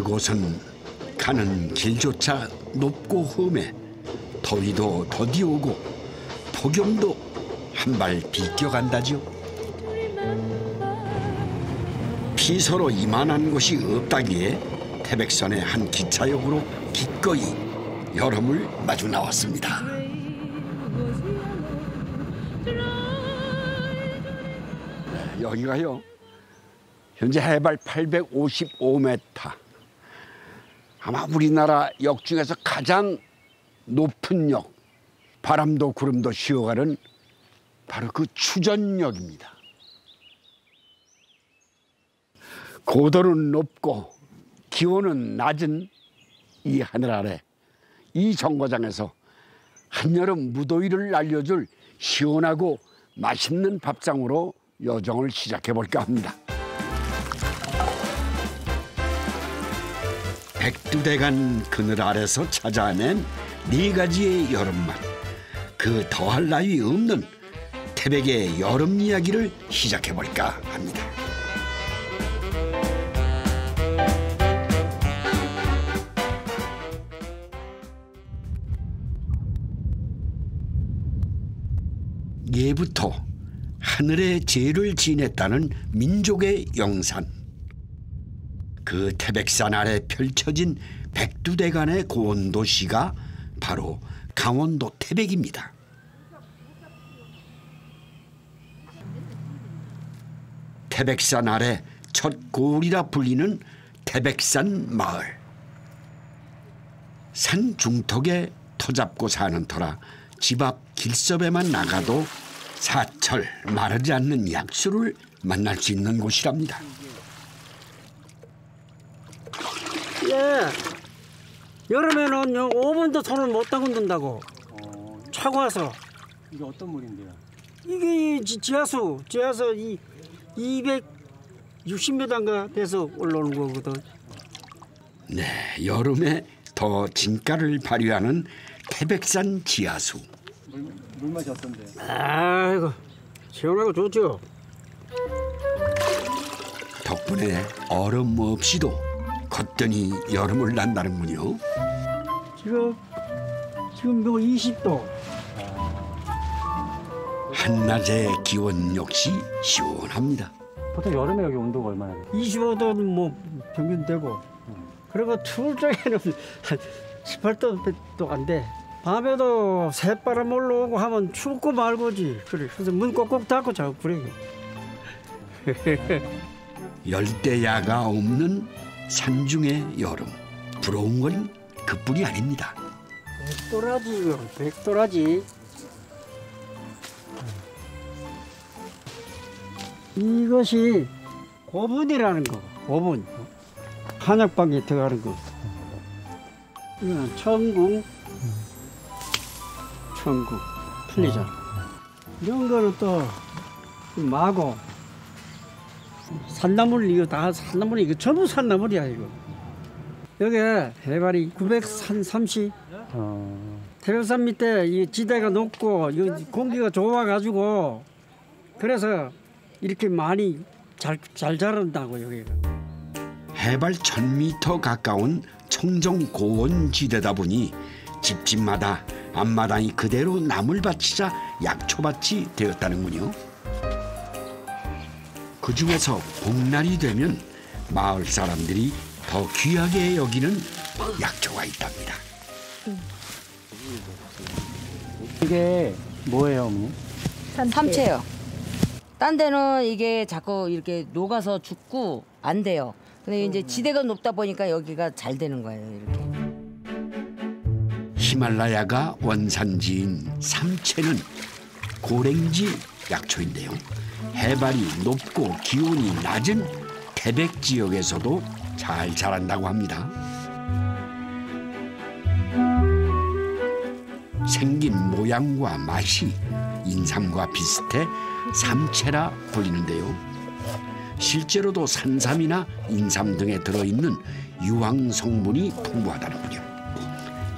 그곳은 가는 길조차 높고 험해 더위도 더디 오고 폭염도 한 발 비껴간다지요. 피서로 이만한 곳이 없다기에 태백산의 한 기차역으로 기꺼이 여름을 마주 나왔습니다. 네, 여기가요. 현재 해발 855m. 아마 우리나라 역 중에서 가장 높은 역, 바람도 구름도 쉬어가는 바로 그 추전역입니다. 고도는 높고 기온은 낮은 이 하늘 아래 이 정거장에서 한여름 무더위를 날려줄 시원하고 맛있는 밥상으로 여정을 시작해 볼까 합니다. 백두대간 그늘 아래서 찾아낸 네 가지의 여름맛 그 더할 나위 없는 태백의 여름 이야기를 시작해 볼까 합니다. 예부터 하늘의 죄를 지냈다는 민족의 영산. 그 태백산 아래 펼쳐진 백두대간의 고원 도시가 바로 강원도 태백입니다. 태백산 아래 첫 고을이라 불리는 태백산 마을. 산 중턱에 터잡고 사는 터라 집 앞 길섭에만 나가도 사철 마르지 않는 약수를 만날 수 있는 곳이랍니다. 예. 여름에는 5분도 손을 못 담근다고. 어, 차고 와서. 이게 어떤 물인데요? 이게 지, 지하수, 지하수 이 260m인가 돼서 올라오는 거거든. 네, 여름에 더 진가를 발휘하는 태백산 지하수. 물, 물맛이 어떤데요? 아이고, 시원하고 좋죠. 덕분에 얼음 없이도 걷더니 여름을 난다는군요. 지금, 지금 뭐 20도. 한낮의 기온 역시 시원합니다. 보통 여름에 여기 온도가 얼마나 돼요? 25도는 뭐 평균 되고. 그리고 추울 적에는 한 18도도 안 돼. 밤에도 새바람 올라오고 하면 춥고 말고지. 그래. 그래서 문 꼭꼭 닫고 자고 그래. 열대야가 없는 산중의 여름. 부러운 건 그뿐이 아닙니다. 백도라지. 백도라지. 이것이 고분이라는 거. 고분. 한약방에 들어가는 거. 이건 천궁. 천궁. 틀리잖아. 이런 거는 또 마고. 산나물 이거 다 산나물이 이거 전부 산나물이야 이거. 여기 해발이 930. 어, 태백산 밑에 이 지대가 높고 이 공기가 좋아가지고 그래서 이렇게 많이 잘, 잘 자란다고 여기가. 해발 1000m 가까운 청정 고원 지대다 보니 집집마다 앞마당이 그대로 나물 밭이자 약초밭이 되었다는군요. 그 중에서 봄날이 되면 마을 사람들이 더 귀하게 여기는 약초가 있답니다. 이게 뭐예요, 어머니? 삼채요. 딴 데는 이게 자꾸 이렇게 녹아서 죽고 안 돼요. 근데 이제 지대가 높다 보니까 여기가 잘 되는 거예요. 이렇게. 히말라야가 원산지인 삼채는 고랭지 약초인데요. 해발이 높고 기온이 낮은 태백 지역에서도 잘 자란다고 합니다. 생긴 모양과 맛이 인삼과 비슷해 삼채라 불리는데요. 실제로도 산삼이나 인삼 등에 들어있는 유황 성분이 풍부하다는군요.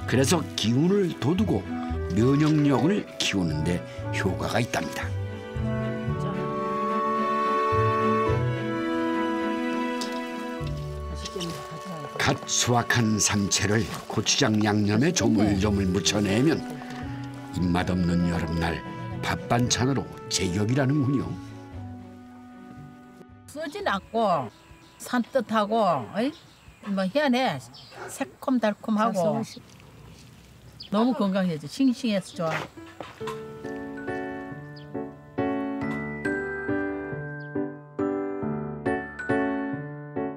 그래서 기운을 돋우고 면역력을 키우는 데 효과가 있답니다. 갓 수확한 삼채를 고추장 양념에 조물조물 무쳐내면 입맛 없는 여름날 밥 반찬으로 제격이라는군요. 쓰진 않고 산뜻하고 어이? 뭐 희한해 새콤달콤하고 너무 건강해져 싱싱해서 좋아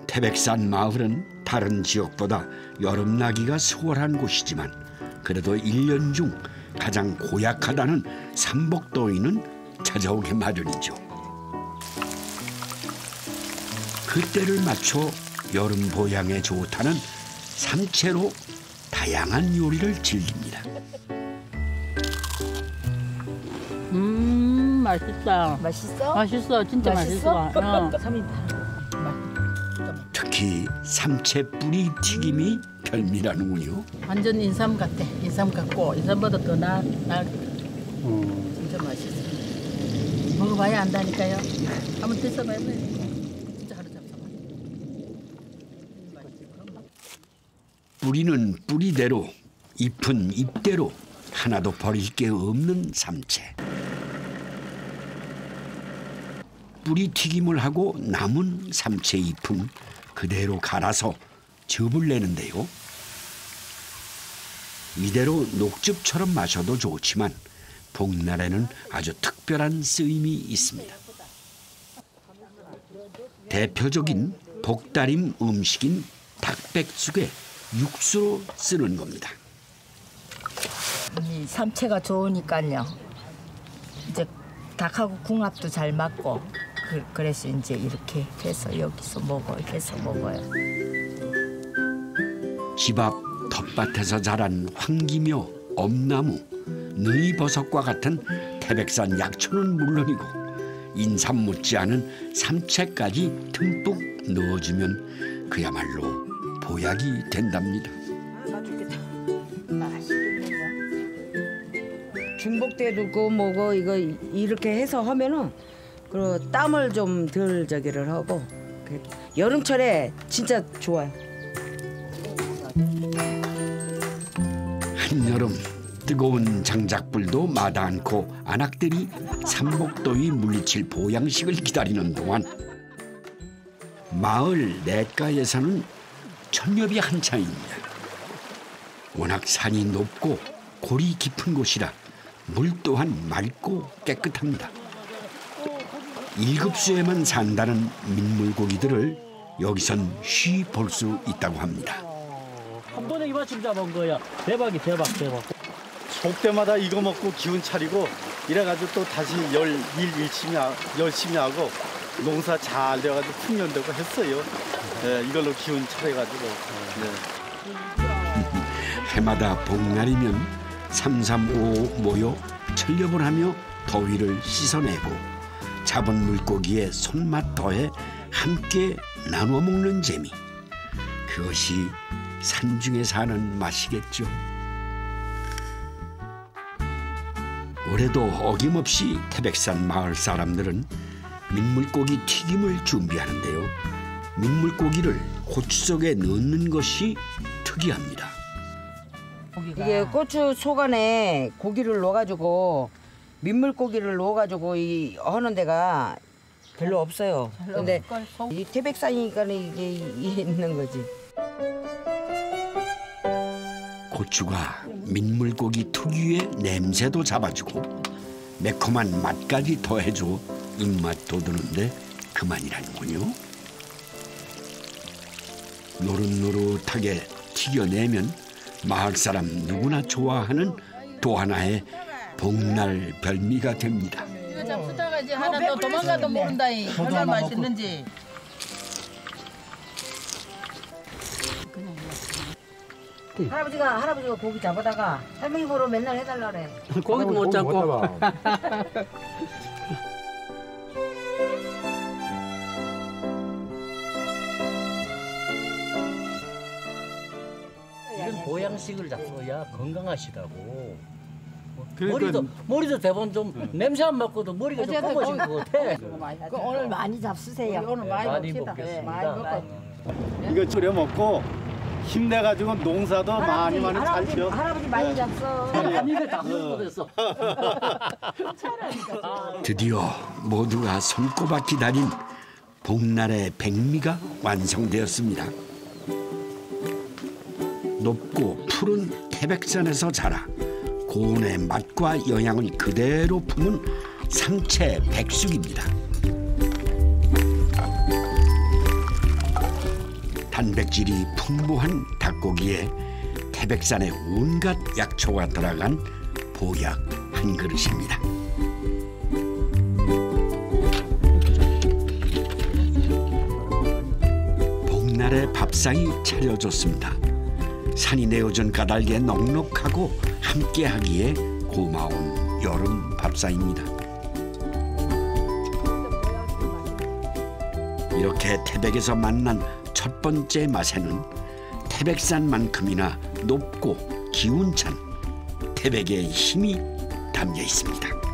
태백산 마을은 다른 지역보다 여름 나기가 수월한 곳이지만 그래도 일 년 중 가장 고약하다는 삼복더위는 찾아오게 마련이죠. 그때를 맞춰 여름 보양에 좋다는 삼채로 다양한 요리를 즐깁니다. 음 맛있다 맛있어? 맛있어 진짜 맛있어, 어. 특히 삼채 뿌리 튀김이 별미라는군요. 완전 인삼 같아 인삼 같고 인삼보다 더 나, 나 음. 진짜 맛있어 먹어봐야 안다니까요 한번 잡숴봐 뿌리는 뿌리대로 잎은 잎대로 하나도 버릴 게 없는 삼채. 뿌리 튀김을 하고 남은 삼채 잎은 그대로 갈아서 즙을 내는데요. 이대로 녹즙처럼 마셔도 좋지만 복날에는 아주 특별한 쓰임이 있습니다. 대표적인 복다림 음식인 닭백숙에 육수로 쓰는 겁니다. 이 삼채가 좋으니까요. 이제 닭하고 궁합도 잘 맞고 그, 그래서 이제 이렇게 해서 여기서 먹어 해서 먹어요. 집 앞 텃밭에서 자란 황기묘, 엄나무, 능이버섯과 같은 태백산 약초는 물론이고 인삼 못지 않은 삼채까지 듬뿍 넣어주면 그야말로 보약이 된답니다. 중복돼도 그 뭐고 이거 이렇게 해서 하면은 그 땀을 좀 덜 저기를 하고 그 여름철에 진짜 좋아요. 한여름 뜨거운 장작불도 마다 않고 안악들이 삼복더위 물리칠 보양식을 기다리는 동안 마을 냇가에서는 천엽이 한창입니다. 워낙 산이 높고 골이 깊은 곳이라 물 또한 맑고 깨끗합니다. 일급수에만 산다는 민물고기들을 여기선 쉬 볼 수 있다고 합니다. 한 번에 이마침 잡은 거야. 대박이 대박 대박. 속 때마다 이거 먹고 기운 차리고 이래가지고 또 다시 열 일 열심히 하, 열심히 하고 농사 잘 돼가지고 풍년되고 했어요. 예, 이걸로 기운 차려가지고. 네. 해마다 복날이면 삼삼오오 모여 철렵을 하며 더위를 씻어내고 잡은 물고기에 손맛 더해 함께 나눠 먹는 재미. 그것이 산중에 사는 맛이겠죠. 올해도 어김없이 태백산 마을 사람들은 민물고기 튀김을 준비하는데요. 민물고기를 고추 속에 넣는 것이 특이합니다. 이게 고추 속 안에 고기를 넣어가지고 민물고기를 넣어가지고 이 하는 데가 별로 없어요. 근데 이 태백산이니까 이게 있는 거지. 고추가 민물고기 특유의 냄새도 잡아주고 매콤한 맛까지 더해줘 입맛 돋우는데 그만이라는군요. 노릇노릇하게 튀겨내면 마을 사람 누구나 좋아하는 또 하나의 복날 별미가 됩니다. 이거 잡수다가 이제 하나 더 도망가도 모른다이 얼마나 맛있는지 할아버지가 할아버지가 고기 잡아다가 할머니 보러 맨날 해달라 그래. 고기도 못 잡고. 이런 보양식을 잡숴야 건강하시다고. 그러니까 머리도 머리도 대부분 좀 냄새 안 맡고도 머리가 좀 어쨌든 검어진 것 같아. 그 오늘 많이 잡수세요 오늘 많이 많이. 네, 많이 먹고 이거 졸여 먹고 힘내가지고 농사도 많이 많이 잘 지어. 할아버지 많이 잡숴. 아니가 다 쏟아졌어. 드디어 모두가 손꼽아 기다린 복날의 백미가 완성되었습니다. 높고 푸른 태백산에서 자라 고운의 맛과 영양을 그대로 품은 상체 백숙입니다. 단백질이 풍부한 닭고기에 태백산의 온갖 약초가 들어간 보약 한 그릇입니다. 복날의 밥상이 차려졌습니다. 산이 내어준 까닭에 넉넉하고 함께하기에 고마운 여름 밥상입니다. 이렇게 태백에서 만난 첫 번째 맛에는 태백산만큼이나 높고 기운찬 태백의 힘이 담겨 있습니다.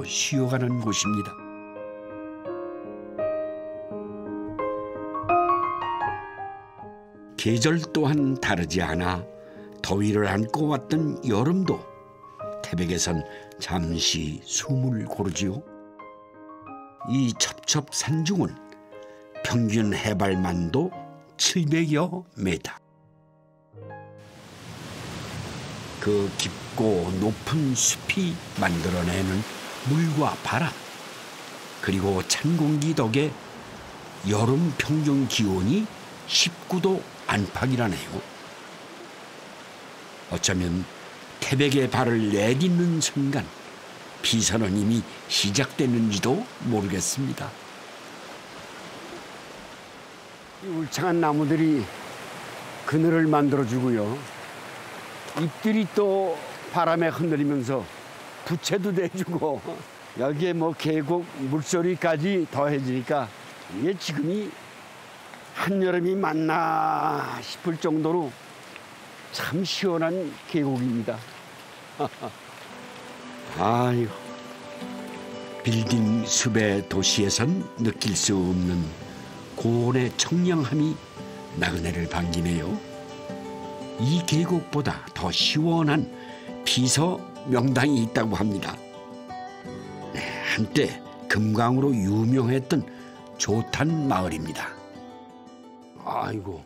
바람도 쉬어가는 곳입니다. 계절 또한 다르지 않아 더위를 안고 왔던 여름도 태백에선 잠시 숨을 고르지요. 이 첩첩산중은 평균 해발만도 700여 메다. 그 깊고 높은 숲이 만들어내는 물과 바람 그리고 찬 공기 덕에 여름 평균 기온이 19도 안팎이라네요. 어쩌면 태백의 발을 내딛는 순간 이미 시작됐는지도 모르겠습니다. 이 울창한 나무들이 그늘을 만들어주고요. 잎들이 또 바람에 흔들리면서 부채도 내주고 여기에 뭐 계곡 물소리까지 더해지니까 이게 지금이 한여름이 맞나 싶을 정도로 참 시원한 계곡입니다. 아이고 빌딩 숲의 도시에선 느낄 수 없는 고온의 청량함이 나그네를 반기네요. 이 계곡보다 더 시원한 비서 명당이 있다고 합니다. 네, 한때 금강으로 유명했던 조탄 마을입니다. 아이고,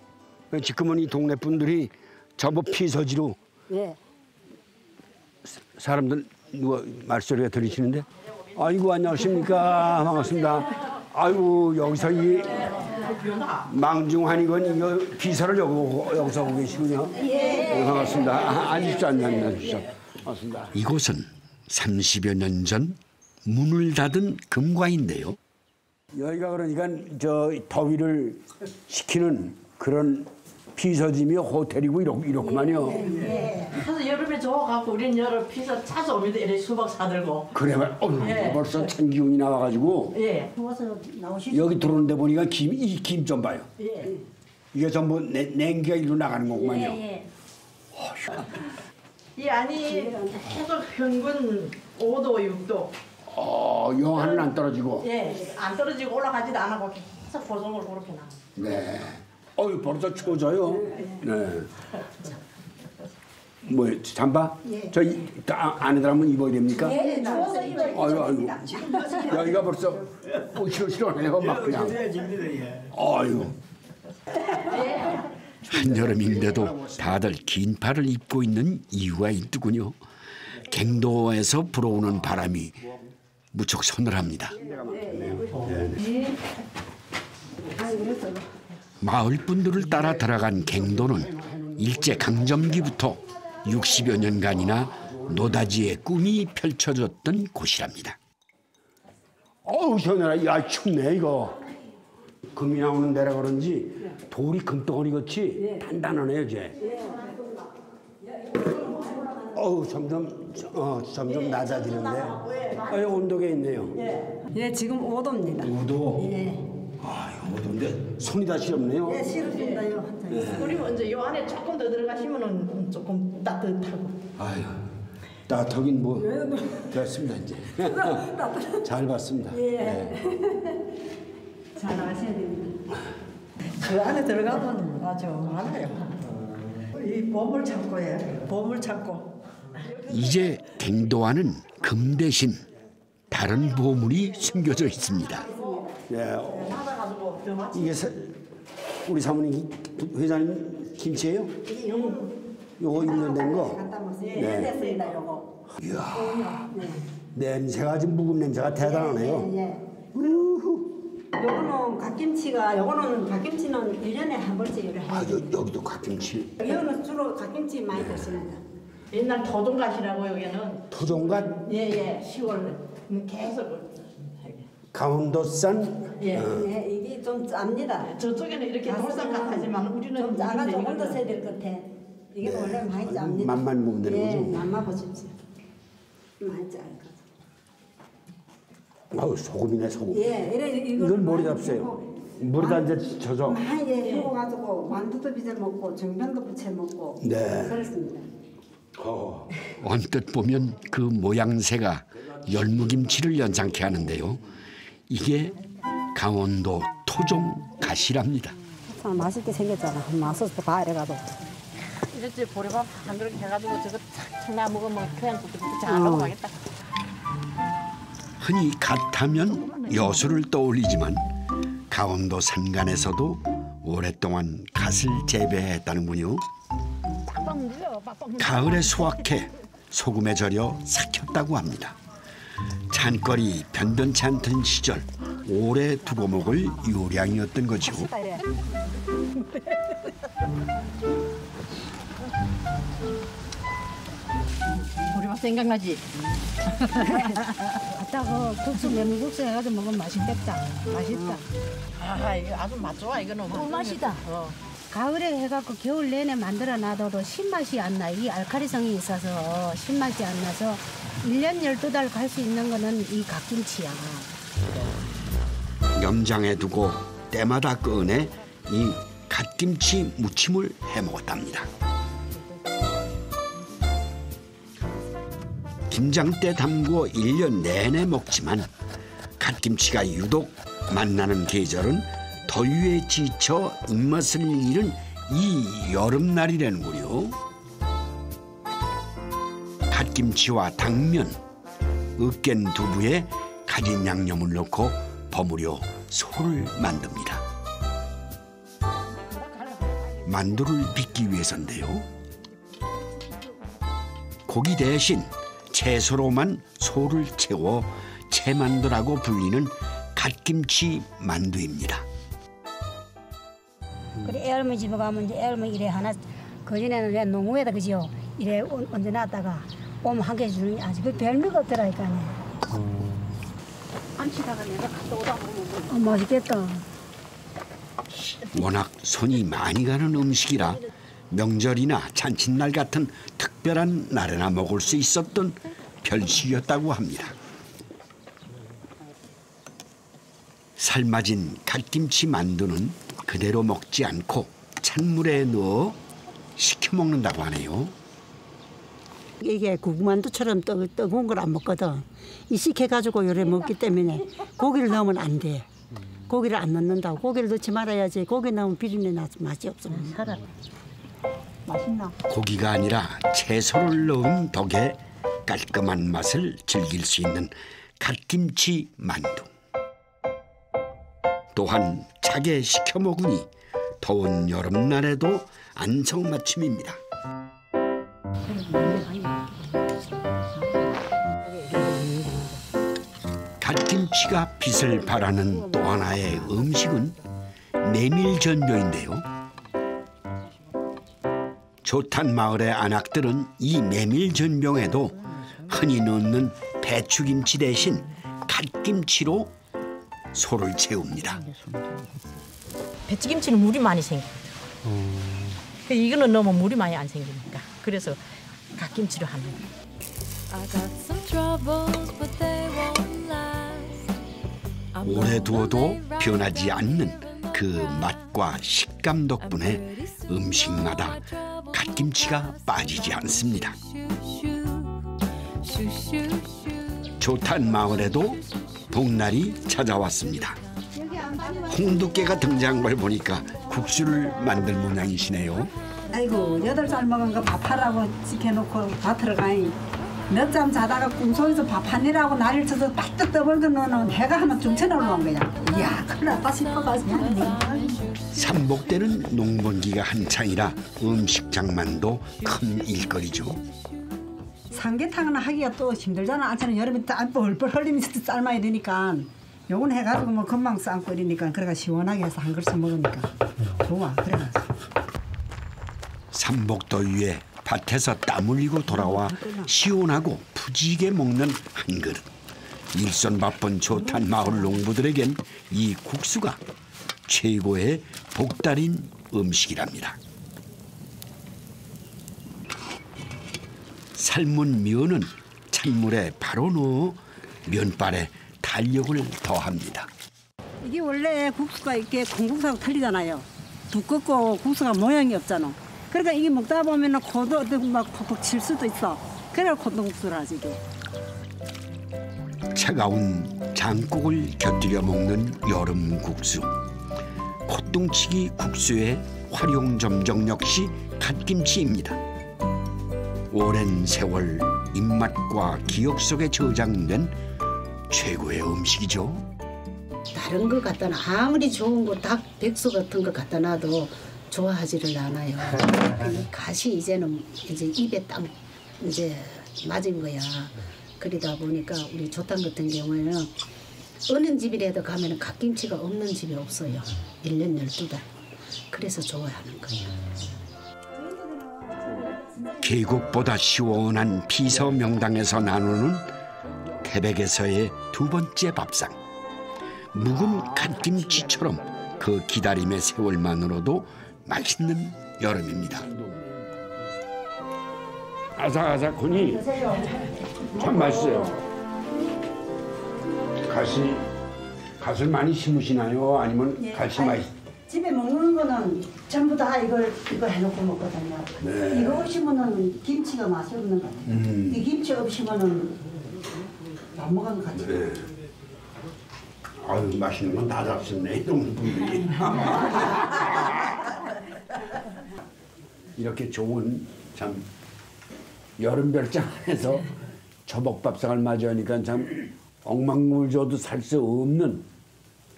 지금은 이 동네 분들이 저보 피서지로 예. 사람들 누가 말소리가 들리시는데 아이고 안녕하십니까 반갑습니다 아이고 여기서 이 망중한이건 이거 비서를 여기, 여기서 하고 계시군요 예 반갑습니다 아, 앉으십시오 앉- 앉으십시오 반갑습니다 이곳은 30여 년 전 문을 닫은 금과인데요 여기가 그러니까 저 더위를 식히는 그런 피서짐이 호텔이고 이렇, 이렇구만요 그래서 여름에 좋아갖고 우리는 여름 피서 차서 오면 이렇게 수박 사들고 그래 말 어, 예. 벌써 찬 기운이 나와가지고 예. 여기 들어오는데 보니까 김 이 김 좀 봐요. 예. 이게 전부 냉, 냉기가 일로 나가는 거구만요. 예. 이 안이 계속 평균 5도 6도 어, 영 하는 안 떨어지고. 예 안 떨어지고 올라가지도 안 하고 계속 보송을 그렇게 나 네. 어유 벌써 추워져요. 네. 뭐 잠바? 저 이, 다 안에들 한번 입어야 됩니까? 예, 추워서 이거 아유 아유. 여기가 벌써 어, 싫어 싫어해요 막 그냥. 아유. 한여름인데도 다들 긴 팔을 입고 있는 이유가 있더군요. 갱도에서 불어오는 바람이 무척 서늘합니다. 마을 분들을 따라 들어간 갱도는 일제 강점기부터 60여 년간이나 노다지의 꿈이 펼쳐졌던 곳이랍니다. 어우 시원해라. 야 춥네 이거. 금이 나오는 데라 그런지 돌이 금덩어리 같이 단단하네요 이제. 어우 점점 어 점점 낮아지는데. 아 여기 온도계 있네요. 예, 지금 5도입니다. 우도. 아 이거 어려운데 손이 다 시렵네요. 네, 싫습니다요. 그리고 이제 요 안에 조금 더 들어가시면은 조금 따뜻하고. 아유 따뜻하긴 뭐 됐습니다 이제. 잘 봤습니다. 네. 잘 아셔야 됩니다. 그 안에 들어가면 아주 많아요. 이 보물 창고예요. 보물 창고. 이제 갱도와는 금 대신 다른 보물이 숨겨져 있습니다. 예, 이게 사, 우리 사모님 회장님 김치예요? 요거 6년 된 거. 네. 됐습니다, 요거. 이야, 냄새가 지금 묵은 냄새가 대단하네요. 예. 요거는 갓김치가 요거는 갓김치는 1년에 한 번씩 아, 해요. 여, 여기도 갓김치. 여기는 주로 갓김치 많이 드십니다. 옛날 도종갓이라고 여기는 토종갓 예예 시골 계속 강원도산 예. 예, 이게 좀 짭니다. 저쪽에는 이렇게 돌산 같하지만 우리는 좀 이런데 조금 더 세야 될 것 같아. 이게 원래 많이 짭니다. 맛만 보면 되는 예, 거죠? 맛만 보십시오. 많이 짜요. 아우 소금이네 소금. 예, 이래 이건 머리 잡세요. 물에다 이제 젖어. 많이 예, 해가지고 만두도 비벼 먹고 정변도 부쳐 먹고 네. 그렇습니다. 어. 언뜻 보면 그 모양새가 열무김치를 연상케 하는데요. 이게 강원도 토종 가시랍니다. 참 맛있게 생겼잖아. 맛을 봐 이래가지고. 이렇게 보리밥 한 그릇 해가지고 저거 착착 먹으면 그냥 잘 어. 넘어가겠다. 흔히 갓하면 여수를 떠올리지만 강원도 산간에서도 오랫동안 갓을 재배했다는군요. 가을에 수확해 소금에 절여 삭혔다고 합니다. 잔거리 변변치 않던 시절 오래 두고 먹을 요량이었던 거죠. 보리밥 생각나지? 아따 그 국수 메밀국수 해가지고 먹으면 맛있겠다. 맛있다. 아 이거 아주 맛 좋아 이거는. 어, 맛이다. 가을에 해갖고 겨울 내내 만들어 놔둬도 신맛이 안 나. 이 알카리성이 있어서 신맛이 안 나서 1년 12달 갈 수 있는 거는 이 갓김치야. 염장해 두고 때마다 꺼내 이 갓김치 무침을 해 먹었답니다. 김장때 담고 일 년 내내 먹지만 갓김치가 유독 만나는 계절은 더위에 지쳐 입맛을 잃은 이 여름날이라는군요. 갓김치와 당면, 으깬 두부에 가진 양념을 넣고 버무려 소를 만듭니다. 만두를 빚기 위해서인데요. 고기 대신 채소로만 소를 채워 채만두라고 불리는 갓김치 만두입니다. 그래 애 할머니 집에 가면 이제 애 할머니 이래 하나 그전에는 내 농구에다 그지요 이래 얹- 얹어놨다가 옴 한 개 주는 아주 그 별미가 없더라니까요. 안치다가 내가 갔다 오다 보면 어, 맛있겠다. 워낙 손이 많이 가는 음식이라 명절이나 잔칫날 같은 특별한 날에나 먹을 수 있었던 별식이었다고 합니다. 삶아진 갓김치 만두는 그대로 먹지 않고 찬물에 넣어 식혀 먹는다고 하네요. 이게 국만두처럼 뜨, 뜨거운 걸 안 먹거든. 이 식혀가지고 요래 먹기 때문에 고기를 넣으면 안 돼. 고기를 안 넣는다고. 고기를 넣지 말아야지. 고기 넣으면 비린내 나서 맛이 없어. 살아. 맛있나? 고기가 아니라 채소를 넣은 덕에 깔끔한 맛을 즐길 수 있는 갓김치 만두. 또한 차게 식혀 먹으니 더운 여름날에도 안성맞춤입니다. 갓김치가 빛을 발하는 또 하나의 음식은 메밀전병인데요. 좋단 마을의 안악들은 이 메밀 전병에도 흔히 넣는 배추김치 대신 갓김치로 소를 채웁니다. 배추김치는 물이 많이 생기거든. 그 이거는 너무 물이 많이 안 생기니까 그래서 갓김치로 하는. I 오래 두어도 변하지 않는 그 맛과 식감 덕분에 음식마다 갓김치가 빠지지 않습니다. 조탄 마을에도 복날이 찾아왔습니다. 홍두깨가 등장한 걸 보니까 국수를 만들 모양이시네요. 아이고 여덟 살 먹은 거 밥하라고 지켜놓고 밭으로 가니 늦잠 자다가 꿈속에서 밥하느라고 나를 쳐서 떠벌고 너는 해가 하나 중천 올라온 거야. 이야 큰일 났다 싶어가지고 삼복되는 농번기가 한창이라 음식 장만도 큰 일거리죠. 삼계탕은 하기가 또 힘들잖아. 아차는 여름에 땀 뻘뻘 흘리면서 삶아야 되니까 요건 해가지고 뭐 금방 삶고 이러니까 그래가 시원하게 해서 한 그릇씩 먹으니까 좋아. 그래가지고 삼복더위에 밭에서 땀 흘리고 돌아와 시원하고 푸지게 먹는 한 그릇. 일손 바쁜 조탄 마을 농부들에겐 이 국수가 최고의 복달인 음식이랍니다. 삶은 면은 찬물에 바로 넣어 면발에 탄력을 더합니다. 이게 원래 국수가 이렇게 콩국수하고 틀리잖아요. 두껍고 국수가 모양이 없잖아. 그러니까 이게 먹다 코도 어떻게 막 콕콕 칠 수도 있어. 그래야 코동국수를 하지 이게. 차가운 장국을 곁들여 먹는 여름 국수. 콧등치기 국수의 활용 점정 역시 갓김치입니다. 오랜 세월 입맛과 기억 속에 저장된 최고의 음식이죠. 다른 거 갖다 놔 아무리 좋은 거 닭 백수 같은 거 갖다 놔도 좋아하지를 않아요. 이 갓이 이제는 이제 입에 딱 이제 맞은 거야. 그러다 보니까 우리 조탕 같은 경우에는 어느 집이라도 가면은 갓김치가 없는 집이 없어요. 1년 12달. 그래서 좋아하는 거예요. 계곡보다 시원한 피서 명당에서 나누는 태백에서의 두 번째 밥상. 묵은 갓김치처럼 그 기다림의 세월만으로도 맛있는 여름입니다. 아삭아삭하니 참 맛있어요. 가시 갓을 많이 심으시나요? 아니면 가시 아니, 많이 집에 먹는 거는 전부 다 이걸 이거 해놓고 먹거든요. 네. 이거 없이면은 김치가 맛이 없는 거 같아요. 음. 이 김치 없이면은 안 먹은 것 같아요. 네. 아유 맛있는 건 다 잡수네 이런 분들이. 이렇게 좋은 참 여름 별장에서 저복밥상을 맞이하니까 참 억만물 줘도 살 수 없는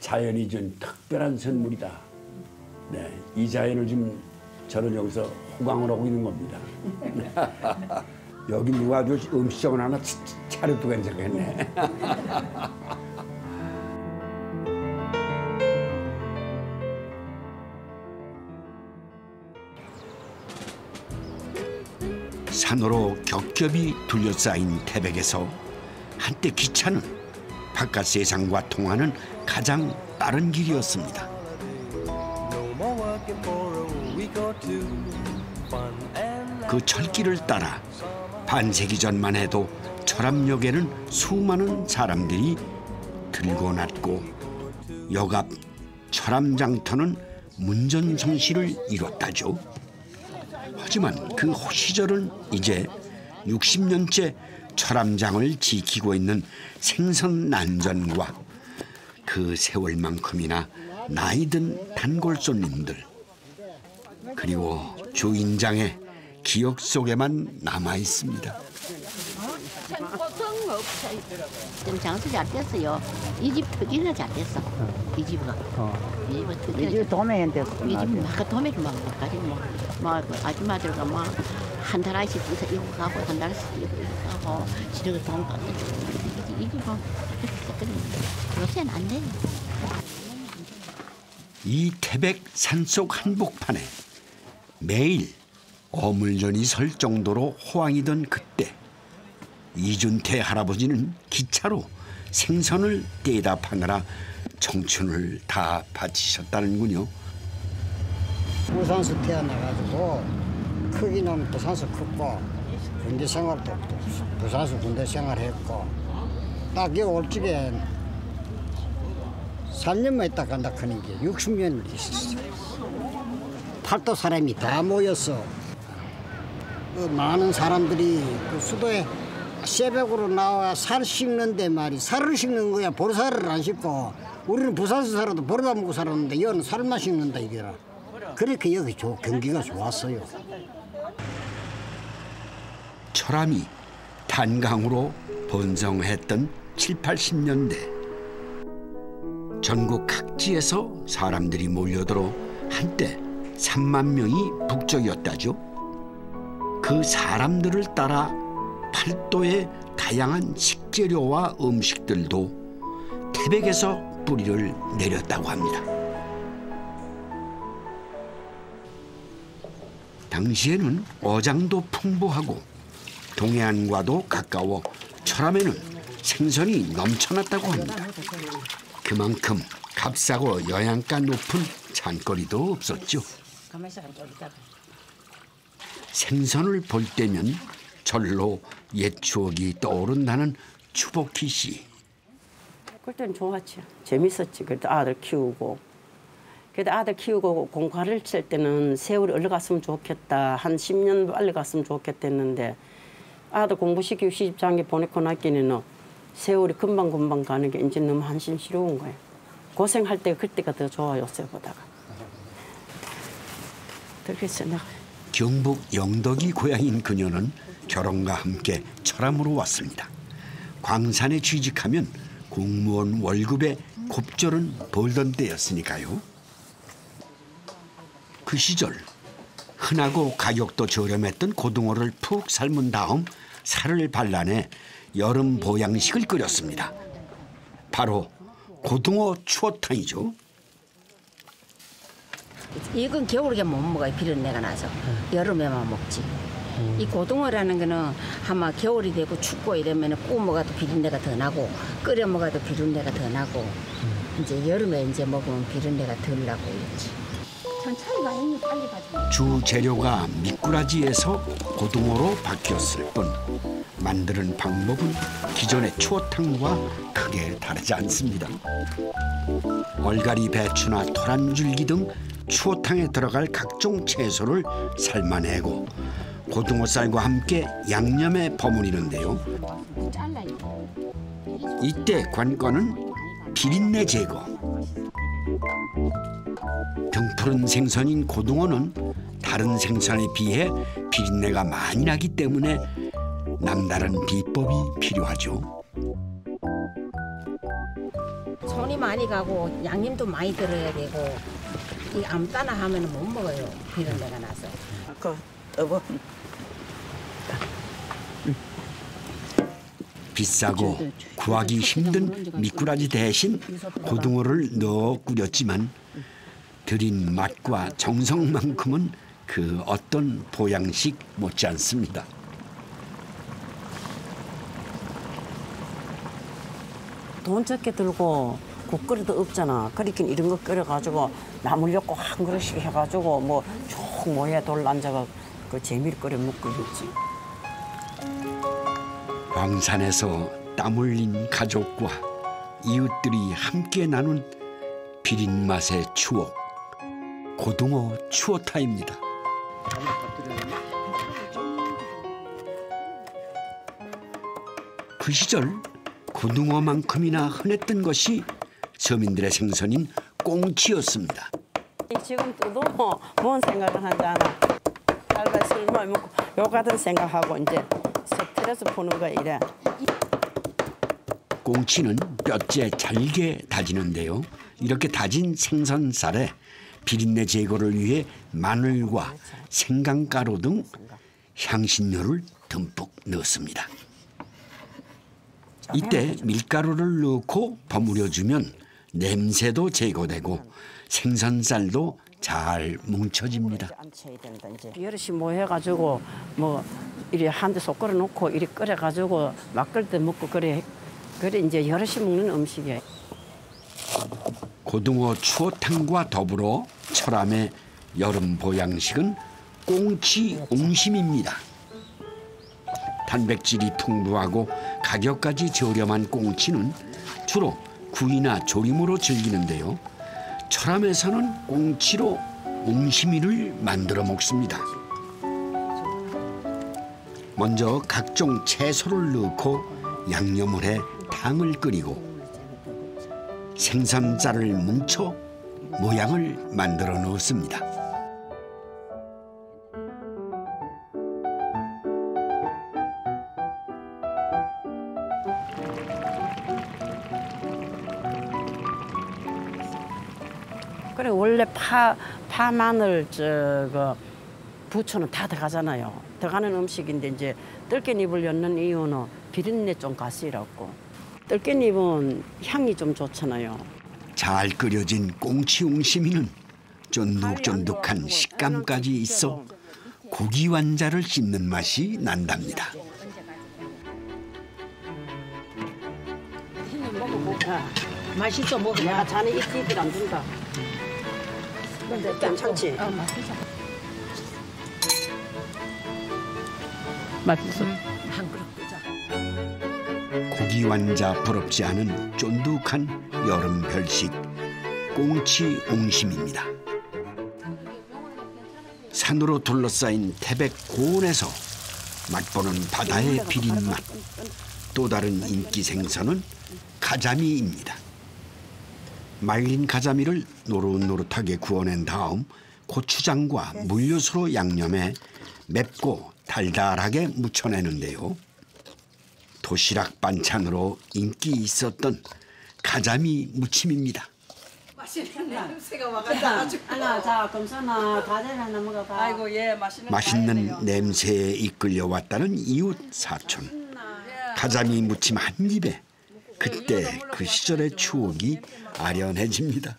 자연이 준 특별한 선물이다. 네, 이 자연을 지금 저는 여기서 호강을 하고 있는 겁니다. 여기 누가 아주 음식점을 하나 차려도 괜찮겠네. 산으로 겹겹이 둘러싸인 태백에서 한때 기차는 바깥 세상과 통하는 가장 빠른 길이었습니다. 그 철길을 따라 반세기 전만 해도 철암역에는 수많은 사람들이 들고 났고 역 앞 철암장터는 문전성시를 이뤘다죠. 하지만 그 시절은 이제 60년째 철암장을 지키고 있는 생선 난전과 그 세월만큼이나 나이든 단골 손님들 그리고 주인장의 기억 속에만 남아 있습니다. 좀 장수 잘 됐어요. 이 집 특히나 잘 됐어. 이 집은. 이 집은 특히나. 이집 도매인 됐어. 이 집은 막 도매를 막 먹까지 뭐, 막 아줌마들과 막 한 달씩 부서 입고 가고 한 달씩 입고 가고 지르고 돈 갖다 주고 이 집은 요새는 안 돼요. 이 태백 산속 한복판에 매일 어물전이 설 정도로 호황이던 그때 이준태 할아버지는 기차로 생선을 떼다 파느라 청춘을 다 바치셨다는군요. 부산서 태어나가지고 크기는 부산서 컸고 군대 생활도 부산서 군대 생활했고 딱이 올적에 3년만 있다 간다 하는 게 60년을 있었어요. 팔도 사람이 다 모였어. 그 많은 사람들이 그 수도에 새벽으로 나와 살 씻는데 말이 살을 씻는 거야 보리살을 안 씻고 우리는 부산에서 살아도 보리다 먹고 살았는데 여는 살만 씻는다 이게라. 그렇게 여기 조, 경기가 좋았어요. 철암이 탄강으로 번성했던 7, 80년대 전국 각지에서 사람들이 몰려들어 한때 3만 명이 북적이었다죠. 그 사람들을 따라 팔도의 다양한 식재료와 음식들도 태백에서 뿌리를 내렸다고 합니다. 당시에는 어장도 풍부하고 동해안과도 가까워 철암에는 생선이 넘쳐났다고 합니다. 그만큼 값싸고 영양가 높은 잔거리도 없었죠. 생선을 볼 때면 절로 옛 추억이 떠오른다는 추복희 씨. 그때는 좋았지. 재밌었지. 그래도 아들 키우고. 그래도 아들 키우고 공과를 칠 때는 세월이 얼른 갔으면 좋겠다. 한 10년 빨리 갔으면 좋겠다 했는데 아들 공부시키고 시집장에 보내고 났기는 세월이 금방금방 가는 게 이제 너무 한심스러운 거예요. 고생할 때 그때가 더 좋아요, 요새보다가. 그렇게 내가 경북 영덕이 고향인 그녀는 결혼과 함께 철암으로 왔습니다. 광산에 취직하면 공무원 월급에 곱절은 벌던 때였으니까요. 그 시절 흔하고 가격도 저렴했던 고등어를 푹 삶은 다음 살을 발라내 여름 보양식을 끓였습니다. 바로 고등어 추어탕이죠. 이건 겨울에 못 먹어요. 비린내가 나서. 여름에만 먹지. 이 고등어라는 거는 아마 겨울이 되고 춥고 이러면 구워 먹어도 비린내가 더 나고 끓여 먹어도 비린내가 더 나고 이제 여름에 이제 먹으면 비린내가 덜 나고 가지. 주 재료가 미꾸라지에서 고등어로 바뀌었을 뿐 만드는 방법은 기존의 추어탕과 크게 다르지 않습니다. 얼갈이 배추나 토란줄기 등 추어탕에 들어갈 각종 채소를 삶아내고 고등어살과 함께 양념에 버무리는데요. 이때 관건은 비린내 제거. 등푸른 생선인 고등어는 다른 생선에 비해 비린내가 많이 나기 때문에 남다른 비법이 필요하죠. 손이 많이 가고 양념도 많이 들어야 되고 이 아무따나 하면 못 먹어요. 비린내가 나서. 그 여보 비싸고 구하기 힘든 미꾸라지 대신 고등어를 넣어 끓였지만 들인 맛과 정성만큼은 그 어떤 보양식 못지않습니다. 돈 적게 들고 국거리도 없잖아. 그러니까 이런 거 끓여가지고 나물 엮고 한 그릇씩 해가지고 뭐쭉 모여 돌 앉아가 그 재미를 끓여 먹고 이랬지. 광산에서 땀 흘린 가족과 이웃들이 함께 나눈 비린 맛의 추억. 고등어 추어타입니다. 그 시절 고등어만큼이나 흔했던 것이 서민들의 생선인 꽁치였습니다. 지금 또뭐 뭔 생각을 하지 않아. 빨리 술 많이 먹고 요 같은 생각하고 이제 스트레스 푸는 거 이래. 꽁치는 뼈째 잘게 다지는데요. 이렇게 다진 생선살에 비린내 제거를 위해 마늘과 생강가루 등 향신료를 듬뿍 넣습니다. 이때 밀가루를 넣고 버무려주면 냄새도 제거되고 생선살도 잘 뭉쳐집니다. 여럿이 모여가지고 뭐 이리 한데 속 끓여 놓고 이리 끓여가지고 막걸 때 먹고 그래 그래 이제 여럿이 먹는 음식이에요. 고등어 추어탕과 더불어 철암의 여름 보양식은 꽁치 옹심입니다. 단백질이 풍부하고 가격까지 저렴한 꽁치는 주로 구이나 조림으로 즐기는데요. 철암에서는 꽁치로 옹심이를 만들어 먹습니다. 먼저 각종 채소를 넣고 양념을 해 탕을 끓이고 생선살을 뭉쳐 모양을 만들어 넣습니다. 원래 파, 파 마늘 저거 부추는 다 들어가잖아요. 들어가는 음식인데 이제 뜰깻잎을 넣는 이유는 비린내 좀 가시라고. 뜰깻잎은 향이 좀 좋잖아요. 잘 끓여진 꽁치 옹심이는 쫀득쫀득한 식감까지 있어 고기 완자를 씹는 맛이 난답니다. 맛있어 먹어. 내가 자네 이끼들 안 준다. 근데 괜찮지? 어, 맛있어. 맛있어. 한 그릇 끄자. 고기 완자 부럽지 않은 쫀득한 여름 별식 꽁치 옹심입니다. 산으로 둘러싸인 태백 고원에서 맛보는 바다의 비린 맛. 또 다른 인기 생선은 가자미입니다. 말린 가자미를 노릇노릇하게 구워낸 다음 고추장과 물엿으로 양념해 맵고 달달하게 무쳐내는데요. 도시락 반찬으로 인기 있었던 가자미 무침입니다. 맛있는 냄새가 와가지고. 하나, 자, 검선아, 가재나 넘어가봐. 아이고, 예, 맛있는. 맛있는 냄새에 이끌려 왔다는 이웃 사촌. 가자미 무침 한 입에 그때 그 시절의 추억이 아련해집니다.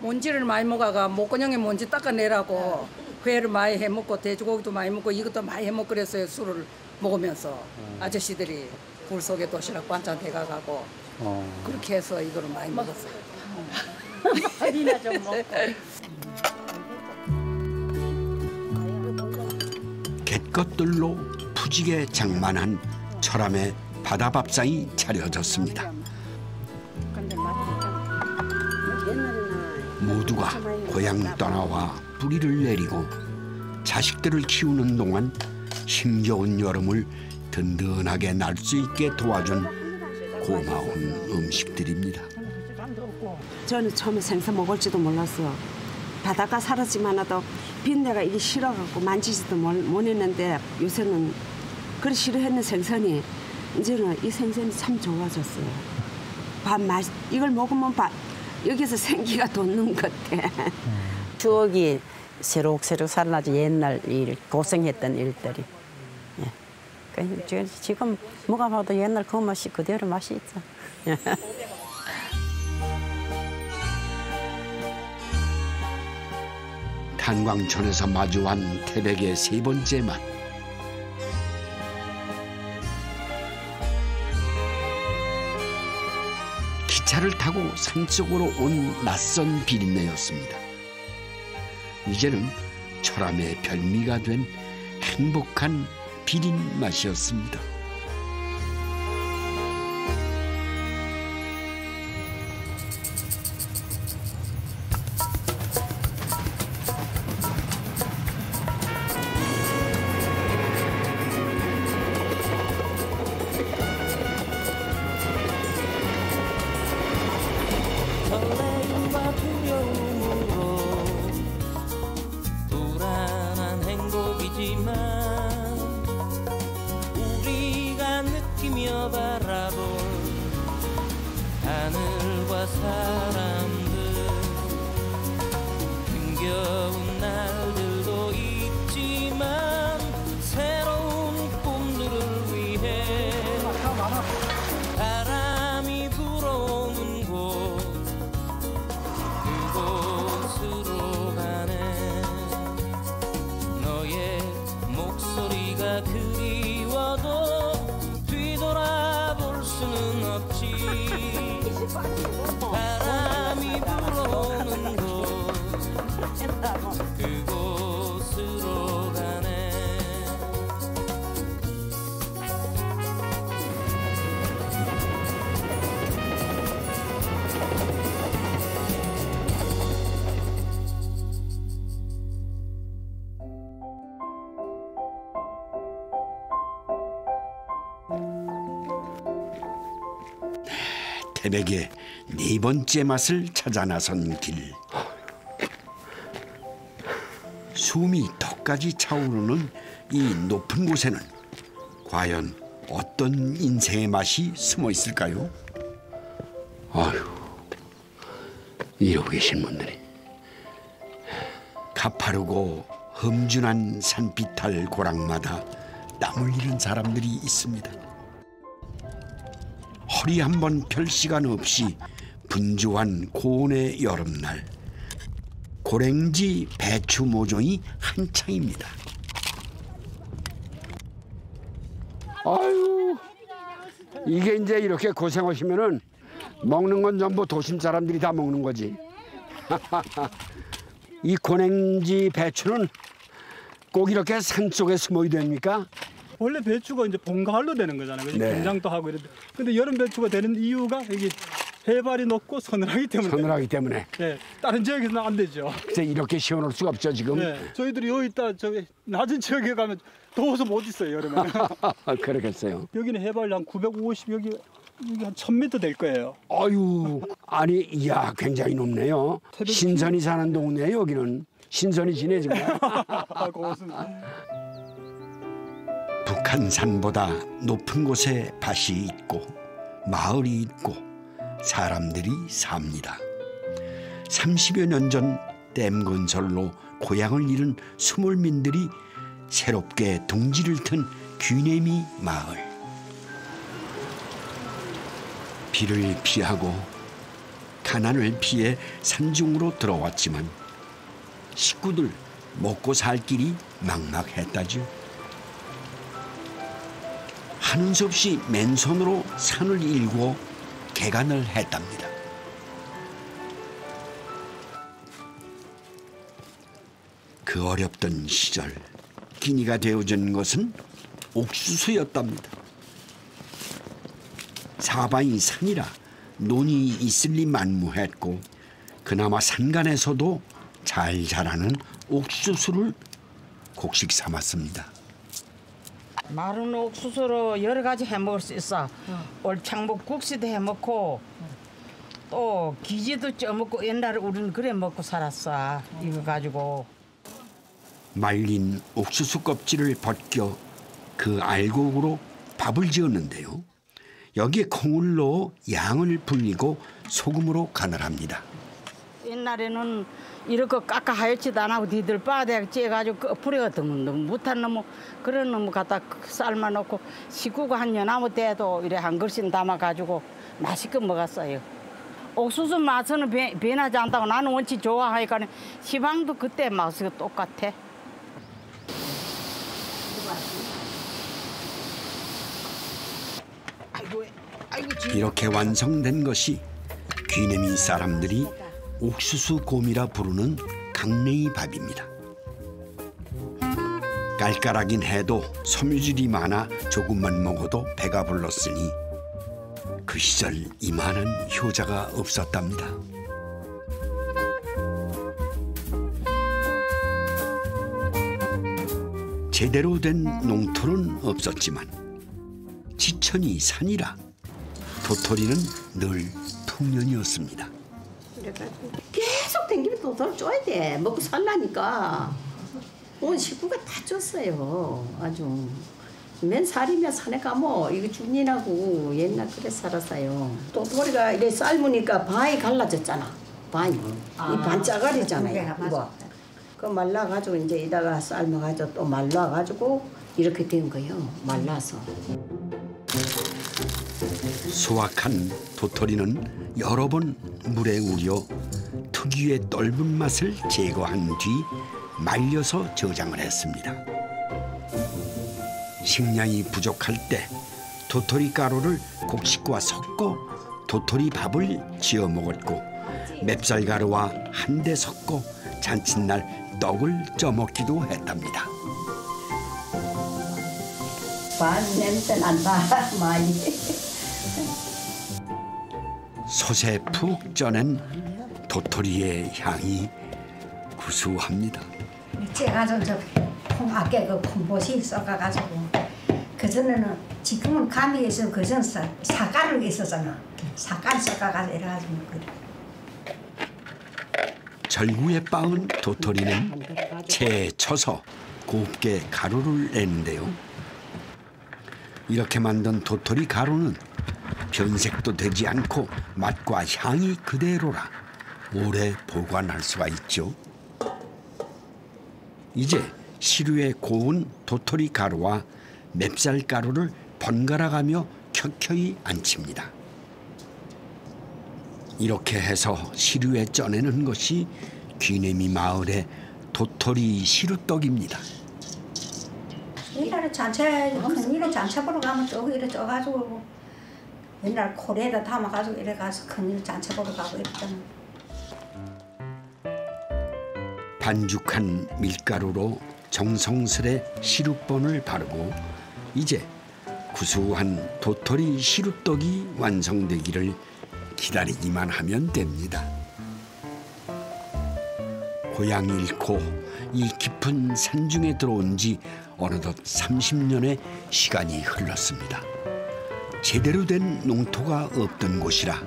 먼지를 많이 먹어가 목건형에 먼지 닦아내라고 회를 많이 해 먹고 돼지고기도 많이 먹고 이것도 많이 해 먹고 그랬어요 술을 먹으면서 아저씨들이 굴 속에 도시락 반찬 대가가고 그렇게 해서 이거를 많이 먹었어요. 밥이나 좀 먹고. 갯것들로 푸지게 장만한 철암의 바다밥상이 차려졌습니다. 모두가 고향 떠나와 뿌리를 내리고 자식들을 키우는 동안 힘겨운 여름을 든든하게 날 수 있게 도와준 고마운 음식들입니다. 저는 처음에 생선 먹을지도 몰랐어요. 바닷가 살았지만도 빈내가 이게 싫어갖고 만지지도 못- 못했는데 요새는 그리 싫어했는 생선이 이제는 이 생선이 참 좋아졌어요. 밥 맛, 이걸 먹으면 밥, 여기서 생기가 돋는 것 같아. 추억이 새록새록 살아나지 옛날 일, 고생했던 일들이. 예. 그 지금- 지금 뭐가 봐도 옛날 그 맛이 그대로 맛이 있죠. 탄광촌에서 마주한 태백의 세 번째 맛. 차를 타고 산속으로 온 낯선 비린내였습니다. 이제는 철암의 별미가 된 행복한 비린 맛이었습니다. 새벽에 네 번째 맛을 찾아 나선 길. 숨이 턱까지 차오르는 이 높은 곳에는 과연 어떤 인생의 맛이 숨어 있을까요? 아휴, 이러고 계신 분들이 가파르고 험준한 산비탈 고랑마다 땀을 잃은 사람들이 있습니다. 허리 한 번 펼 시간 없이 분주한 고온의 여름날 고랭지 배추 모종이 한창입니다. 아유 이게 이제 이렇게 고생하시면은 먹는 건 전부 도심 사람들이 다 먹는 거지. 이 고랭지 배추는 꼭 이렇게 산 속에 숨어야 됩니까? 원래 배추가 이제 봄 가을로 되는 거잖아요. 네. 김장도 하고 이런데. 근데 여름 배추가 되는 이유가 여기 해발이 높고 서늘하기 때문에. 서늘하기 때문에. 네. 다른 지역에서는 안 되죠. 그래서 이렇게 시원할 수가 없죠 지금. 네. 저희들이 여기 있다 저기 낮은 지역에 가면 더워서 못 있어요 여름에. 그러겠어요. 여기는 해발이 한950 여기 여기 한 1000m 될 거예요. 아유, 아니, 이야, 굉장히 높네요. 신선이 사는 동네예요, 여기는. 신선이 지내, 정말. 아, 고맙습니다. 북한산보다 높은 곳에 밭이 있고, 마을이 있고, 사람들이 삽니다. 30여 년 전 댐 건설로 고향을 잃은 수몰민들이 새롭게 둥지를 튼 귀내미 마을. 비를 피하고 가난을 피해 산중으로 들어왔지만 식구들 먹고 살 길이 막막했다죠. 하는 수 없이 맨손으로 산을 일구어 개간을 했답니다. 그 어렵던 시절 끼니가 되어준 것은 옥수수였답니다. 사방이 산이라 논이 있을 리 만무했고 그나마 산간에서도 잘 자라는 옥수수를 곡식 삼았습니다. 마른 옥수수로 여러 가지 해 먹을 수 있어. 올창목 국수도 해 먹고 또 기지도 쪄 먹고 옛날에 우리는 그래 먹고 살았어. 이거 가지고. 말린 옥수수 껍질을 벗겨 그 알곡으로 밥을 지었는데요. 여기에 콩을 넣어 양을 불리고 소금으로 간을 합니다. 옛날에는 이렇게 깎아 하였지도 안 하고 니들 그 뿌리 같은 거 못한 놈 그런 놈 갖다 삶아 놓고 식구가 한 연나무 때도 이래 한 그릇씩 담아 가지고 맛있게 먹었어요. 옥수수 맛은 변- 변하지 않다고 나는 원체 좋아하니까 시방도 그때 맛이 똑같아. 이렇게 완성된 것이 귀내미 사람들이 옥수수 곰이라 부르는 강냉이 밥입니다. 깔깔하긴 해도 섬유질이 많아 조금만 먹어도 배가 불렀으니 그 시절 이만한 효자가 없었답니다. 제대로 된 농토는 없었지만 지천이 산이라 도토리는 늘 풍년이었습니다. 계속 댕기면 도돈 줘야 돼. 먹고 살라니까. 온 식구가 다 줬어요. 아주. 맨 살이면 산에 가면 이거 중년하고 옛날 그래 살았어요. 또 도리가 이래 삶으니까 바위 갈라졌잖아. 바위. 이 반짜가리잖아요. 이거. 그 말라가지고 이제 이다가 삶아가지고 또 말라가지고 이렇게 된 거예요. 말라서. 수확한 도토리는 여러 번 물에 우려 특유의 떫은 맛을 제거한 뒤 말려서 저장을 했습니다. 식량이 부족할 때 도토리 가루를 곡식과 섞어 도토리 밥을 지어 먹었고 맵쌀 가루와 한데 섞어 잔칫날 떡을 쪄 먹기도 했답니다. 반 냄새 난다. 많이. 솥에 푹 쪄낸 도토리의 향이 구수합니다. 제가 저콩 아까 그 콩봇이 섞어가지고 그 전에는 지금은 감이 있어 그전 사가루 있었잖아 삭간 섞어가지고 이래가지고 먹거든. 절구에 빻은 도토리는 채에 쳐서 곱게 가루를 내는데요. 이렇게 만든 도토리 가루는 변색도 되지 않고 맛과 향이 그대로라 오래 보관할 수가 있죠. 이제 시루에 고운 도토리 가루와 맵쌀 가루를 번갈아가며 켜켜이 안칩니다. 이렇게 해서 시루에 쪄내는 것이 귀내미 마을의 도토리 시루떡입니다. 잔치 큰 일에 잔치 보러 가면 저거 이래 쪄가지고 옛날 코레에다 담아가지고 이래 가서 큰일 잔치 보러 가고 이랬잖아. 반죽한 밀가루로 정성스레 시루번을 바르고 이제 구수한 도토리 시루떡이 완성되기를 기다리기만 하면 됩니다. 고향 잃고 이 깊은 산중에 들어온 지 어느덧 30년의 시간이 흘렀습니다. 제대로 된 농토가 없던 곳이라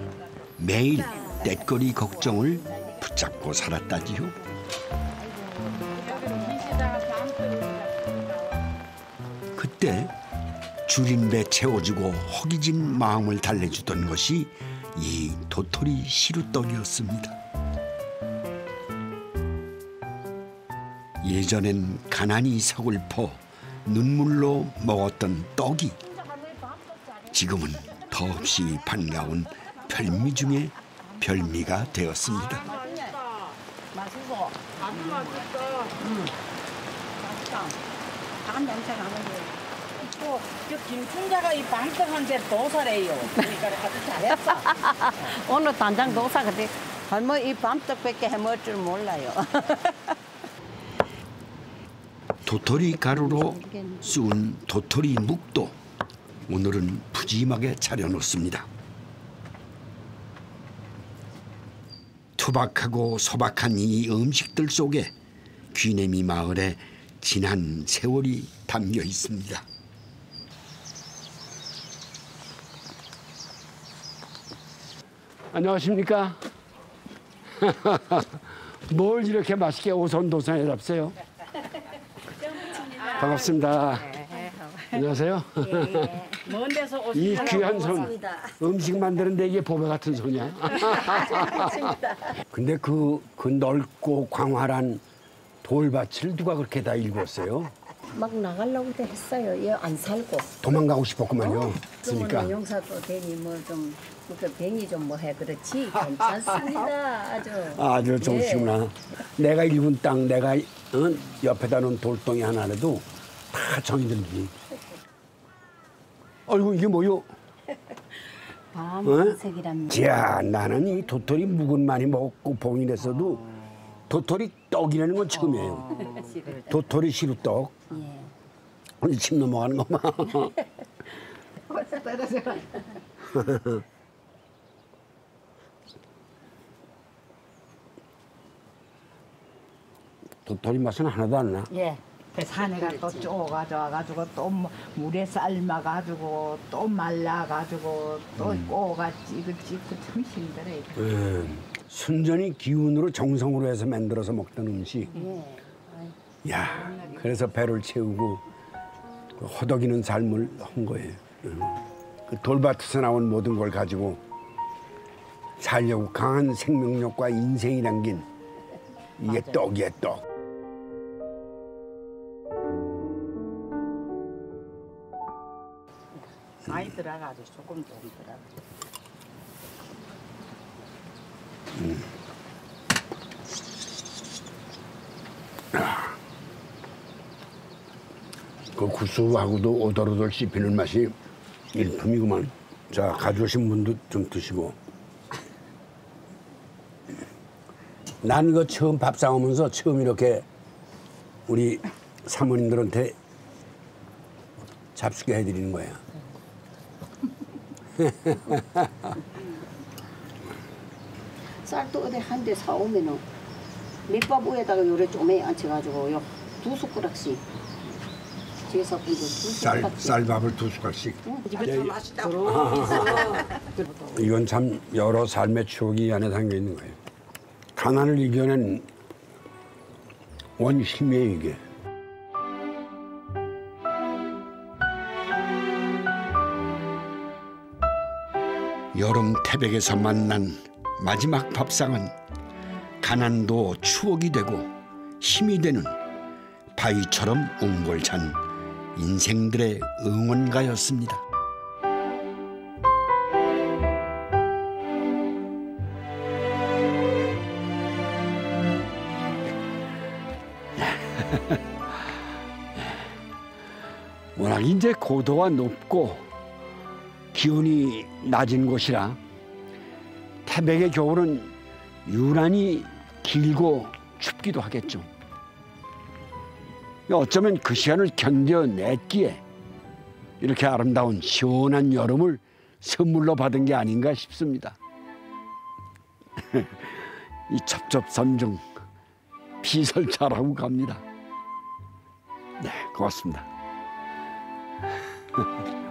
매일 떼거리 걱정을 붙잡고 살았다지요. 그때 줄인 배 채워주고 허기진 마음을 달래주던 것이 이 도토리 시루떡이었습니다. 예전엔 가난이 서글퍼 눈물로 먹었던 떡이 지금은 더없이 반가운 별미 중에 별미가 되었습니다. 맛있어. 아주 맛있어. 응. 맛있다. 간 냄새 나는데. 또, 저 김충자가 이 방떡한데 도사래요. 그러니까 아주 잘했어. 오늘 단장 도사 근데 할머니 이 밤떡밖에 해먹을 줄 몰라요. 도토리 가루로 쏜 도토리 묵도 오늘은 푸짐하게 차려놓습니다. 투박하고 소박한 이 음식들 속에 귀내미 마을의 지난 세월이 담겨 있습니다. 안녕하십니까? 뭘 이렇게 맛있게 오손도손해 잡세요? 반갑습니다. 안녕하세요. 먼 데서 이 오신 귀한 손 음식 만드는데 이게 보배 같은 손이야. 근데 그, 그 넓고 광활한 돌밭을 누가 그렇게 다 읽었어요? 막 나가려고 했어요. 얘안 살고. 도망가고 싶었구만요. 그러니까 용사도 되니 뭐좀 그 병이 좀 뭐 해 그렇지 괜찮습니다. 아주. 아주 좋으시구나. 내가 일군 땅, 내가 어? 옆에다 놓은 돌덩이 하나라도 다 정이 들지. 아이고 이게 뭐요? 밤색이랍니다. 야 나는 이 도토리 묵은 많이 먹고 봉이 됐어도 도토리 떡이라는 건 처음이에요. 도토리 시루떡. 오늘 침 넘어가는 것만. 도토리 맛은 하나도 안 나. 예. 그 산에 가 또 쪼가져 와가지고 또뭐 물에 삶아가지고 또 말라가지고 또 꼬가 찌고 찌고 참 힘들어요. 음, 순전히 기운으로 정성으로 해서 만들어서 먹던 음식. 야, 그래서 배를 채우고 그 허덕이는 삶을 한 거예요. 음. 그 돌밭에서 나온 모든 걸 가지고 살려고 강한 생명력과 인생이 담긴 이게 떡이야 떡. 들어가죠. 조금 좀 들어가. 음. 그 구수하고도 오돌오돌 씹히는 맛이 일품이구만. 자, 가져오신 분도 좀 드시고. 난 이거 처음 밥 싸우면서 처음 이렇게 우리 사모님들한테 잡수게 해드리는 거야. 쌀도 어디 한 대 사오면은 밑밥 위에다가 요래 쪼매 앉혀가지고 요 두 숟가락씩 제사분도 쌀, 쌀밥을 두 숟갈씩. 이거 더 맛있다. 이건 참 여러 삶의 추억이 이 안에 담겨 있는 거예요. 가난을 이겨낸 원심이에요, 이게. 여름 태백에서 만난 마지막 밥상은 가난도 추억이 되고 힘이 되는 바위처럼 옹골찬 인생들의 응원가였습니다. 워낙 이제 고도가 높고 기온이 낮은 곳이라 태백의 겨울은 유난히 길고 춥기도 하겠죠. 어쩌면 그 시간을 견뎌냈기에 이렇게 아름다운 시원한 여름을 선물로 받은 게 아닌가 싶습니다. 이 첩첩산중 피설자라고 갑니다. 네, 고맙습니다.